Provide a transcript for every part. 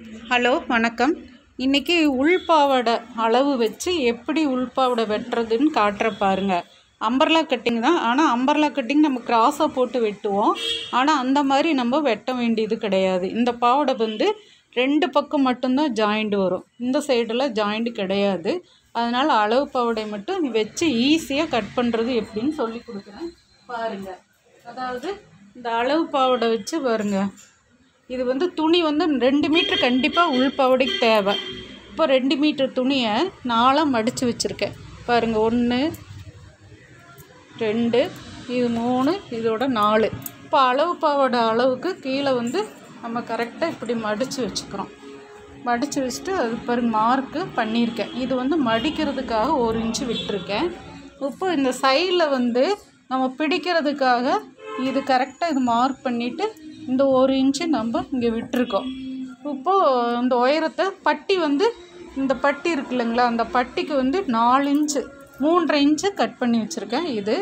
Hello வணக்கம். இன்றைக்கி உள்பாவாடை அளவு வச்சு எப்படி உள்பாவடை வெட்டுறதுன்னு காட்டுற பாருங்கள் அம்பர்லா கட்டிங் தான். ஆனால் அம்பர்லா கட்டிங் நம்ம கிராஸாக போட்டு வெட்டுவோம். ஆனால் அந்த மாதிரி நம்ம வெட்ட வேண்டியது கிடையாது. இந்த பாவாடை வந்து ரெண்டு பக்கம் மட்டும்தான் ஜாயிண்ட் வரும். இந்த சைடெல்லாம் ஜாயிண்ட் கிடையாது. அதனால் அளவு பாவாடை மட்டும் வச்சு ஈஸியாக கட் பண்ணுறது எப்படின்னு சொல்லி கொடுக்குறேன். பாருங்கள் அதாவது இந்த அளவு பாவாடை வச்சு பாருங்கள் இது வந்து துணி வந்து ரெண்டு மீட்ரு கண்டிப்பாக உள்பாவடைக்கு தேவை. இப்போ ரெண்டு மீட்ரு துணியை நாலாக மடித்து வச்சுருக்கேன். பாருங்கள் ஒன்று ரெண்டு இது மூணு இதோட நாலு. இப்போ அளவு பாவோட அளவுக்கு கீழே வந்து நம்ம கரெக்டாக இப்படி மடித்து வச்சுக்கிறோம். மடித்து வச்சுட்டு அது பாருங்க மார்க்கு பண்ணியிருக்கேன். இது வந்து மடிக்கிறதுக்காக ஒரு இன்ச்சு விட்டுருக்கேன். இப்போ இந்த சைடில் வந்து நம்ம பிடிக்கிறதுக்காக இது கரெக்டாக இது மார்க் பண்ணிவிட்டு இந்த ஒரு இன்ச்சு நம்ம இங்கே விட்டுருக்கோம். இப்போது இந்த உயரத்தை பட்டி வந்து இந்த பட்டி இருக்கு இல்லைங்களா? அந்த பட்டிக்கு வந்து நாலு இன்ச்சு மூன்றரை இன்ச்சு கட் பண்ணி வச்சுருக்கேன். இது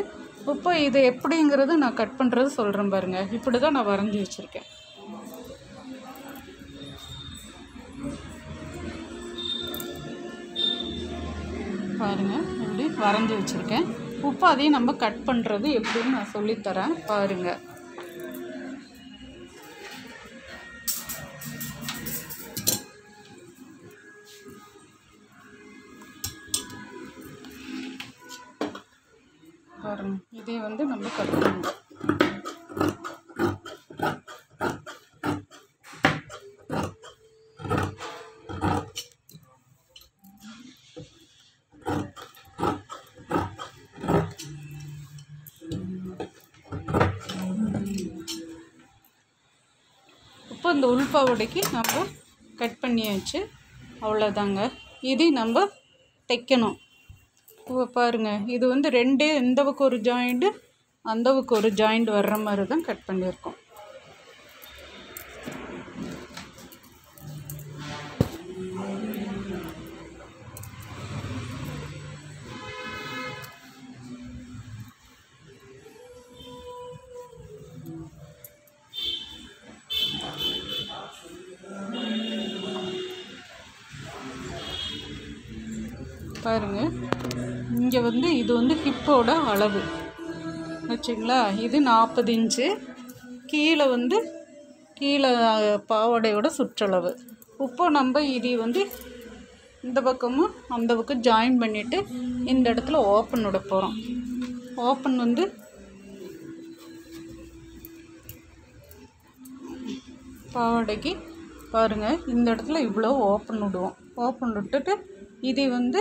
இப்போ இது எப்படிங்கிறது நான் கட் பண்ணுறது சொல்கிறேன் பாருங்கள் இப்படி தான் நான் வரைஞ்சி வச்சுருக்கேன். பாருங்கள் இப்படி வரைஞ்சி வச்சுருக்கேன். உப்பு அதையும் நம்ம கட் பண்ணுறது எப்படின்னு நான் சொல்லித்தரேன். பாருங்கள் பாருங்க. இதே வந்து நம்ம கட் பண்ணணும் இப்போ இந்த உள்பாவடைக்கு நம்ம கட் பண்ணியாச்சு. அவ்வளோதாங்க இது நம்ம தைக்கணும். இப்போ பாருங்க. இது வந்து ரெண்டே இந்த ஒரு ஜாயிண்ட்டு அந்த ஒரு ஜாயிண்ட் வர்ற மாதிரி தான் கட் பண்ணியிருக்கோம். பாருங்கள் இங்கே வந்து இது வந்து ஹிப்போட அளவு. வச்சுங்களா? இது நாற்பது இன்ச்சு. கீழே வந்து கீழே பாவாடையோட சுற்றளவு. இப்போ நம்ம இது வந்து இந்த பக்கமும் அந்த பக்கம் ஜாயின் பண்ணிவிட்டு இந்த இடத்துல ஓப்பன் விட போகிறோம் ஓப்பன் வந்து பாவாடைக்கு பாருங்கள் இந்த இடத்துல இவ்வளோ ஓப்பன் விடுவோம். ஓப்பன் விட்டுட்டு இது வந்து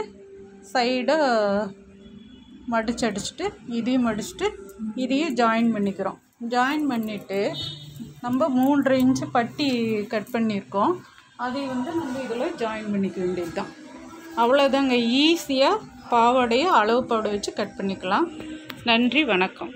சைடாக மடிச்சு அடிச்சுட்டு இதையும் மடிச்சுட்டு இதையும் ஜாயின் பண்ணிக்கிறோம். ஜாயின் பண்ணிவிட்டு நம்ம மூன்றரை இன்ச்சு பட்டி கட் பண்ணியிருக்கோம். அதை வந்து நம்ம இதில் ஜாயின் பண்ணிக்க வேண்டியது தான் அவ்வளோதாங்க ஈஸியாக பாவாடையை அளவு பாவாடை வச்சு கட் பண்ணிக்கலாம். நன்றி வணக்கம்.